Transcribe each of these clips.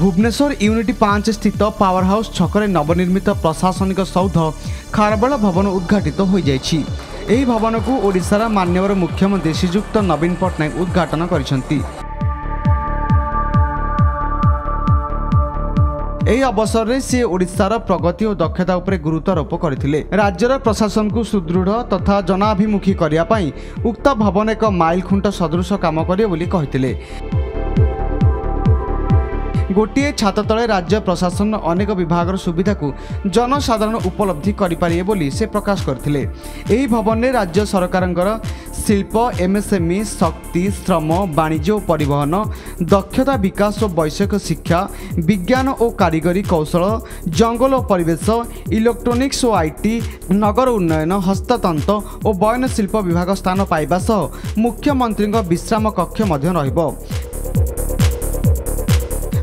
Bhubaneswar unity ପାଞ୍ଚ ସ୍ଥିତ power house ଛକରେ ନବନିର୍ମିତ ପ୍ରଶାସନିକ ସୌଧ ଖାରବେଳ ଭବନ ଉଦ୍ଘାଟିତ ହୋଇଯାଇଛି। ଏହି ଭବନକୁ ଓଡ଼ିଶାର ମାନ୍ୟବର ମୁଖ୍ୟମନ୍ତ୍ରୀ ଶ୍ରୀଯୁକ୍ତ ନବୀନ ପଟ୍ଟନାୟକ ଉଦ୍ଘାଟନ କରିଛନ୍ତି। ଏହି ଅବସରରେ ସେ ଓଡ଼ିଶାର ପ୍ରଗତି ଓ ଦକ୍ଷତା ଉପରେ ଗୁରୁତ୍ୱାରୋପ କରିଥିଲେ। ରାଜ୍ୟର ପ୍ରଶାସନକୁ ସୁଦୃଢ଼ ତଥା ଜନାଭିମୁଖୀ କରିବା ପାଇଁ ଉକ୍ତ ଭବନ ଏକ ମାଇଲ ଖୁଣ୍ଟ ସଦୃଶ କାମ କରିବ ବୋଲି କହିଥିଲେ। ଗୋଟିଏ ଛାତ ତଳେ ରାଜ୍ୟ ପ୍ରଶାସନର ଅନେକ ବିଭାଗର ସୁବିଧାକୁ ଜନସାଧାରଣ ଉପଲବ୍ଧି କରିପାରିବେ ବୋଲି ସେ ପ୍ରକାଶ କରିଥିଲେ। ଏହି ଭବନରେ ରାଜ୍ୟ ସରକାରଙ୍କର ଶିଳ୍ପ ଏମ୍ଏସ୍ଏମ୍ଇ ଶକ୍ତି ଶ୍ରମ ବାଣିଜ୍ୟ ଓ ପରିବହନ ଦକ୍ଷତା ବିକାଶ ଓ ବୈଷୟିକ ଶିକ୍ଷା ବିଜ୍ଞାନ ଓ କାରିଗରୀ କୌଶଳ ଜଙ୍ଗଲ ଓ ପରିବେଶ ଇଲେକ୍ଟ୍ରୋନିକ୍ସ ଓ ଆଇଟି ନଗର ଉନ୍ନୟନ ହସ୍ତତନ୍ତ ଓ ବୟନଶିଳ୍ପ ବିଭାଗ ସ୍ଥାନ ପାଇବା ସହ ମୁଖ୍ୟମନ୍ତ୍ରୀଙ୍କ ବିଶ୍ରାମ କକ୍ଷ ମଧ୍ୟ ରହିବ।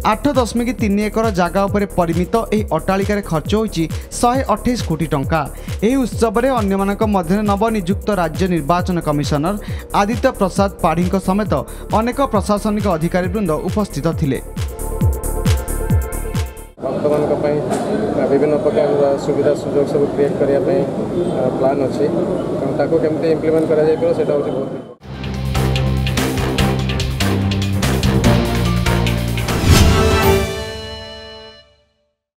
ଆଠ ଦଶମିକ ତିନି ଏକର ଜାଗା ଉପରେ ପରିମିତ ଏହି ଅଟ୍ଟାଳିକାରେ ଖର୍ଚ୍ଚ ହୋଇଛି ଶହେ ଅଠେଇଶ କୋଟି ଟଙ୍କା ଏହି ଉତ୍ସବରେ ଅନ୍ୟମାନଙ୍କ ମଧ୍ୟରେ ନବନିଯୁକ୍ତ ରାଜ୍ୟ ନିର୍ବାଚନ କମିଶନର ଆଦିତ୍ୟ ପ୍ରସାଦ ପାଢ଼ୀଙ୍କ ସମେତ ଅନେକ ପ୍ରଶାସନିକ ଅଧିକାରୀବୃନ୍ଦ ଉପସ୍ଥିତ ଥିଲେ ଭକ୍ତମାନଙ୍କ ପାଇଁ ବିଭିନ୍ନ ପ୍ରକାର ସୁବିଧା ସୁଯୋଗ ସବୁ କ୍ରିଏଟ୍ କରିବା ପାଇଁ ପ୍ଲାନ୍ ଅଛି ତେଣୁ ତାକୁ କେମିତି ଇମ୍ପ୍ଲିମେଣ୍ଟ କରାଯାଇପାରିବ ସେଇଟା ହେଉଛି ବହୁତ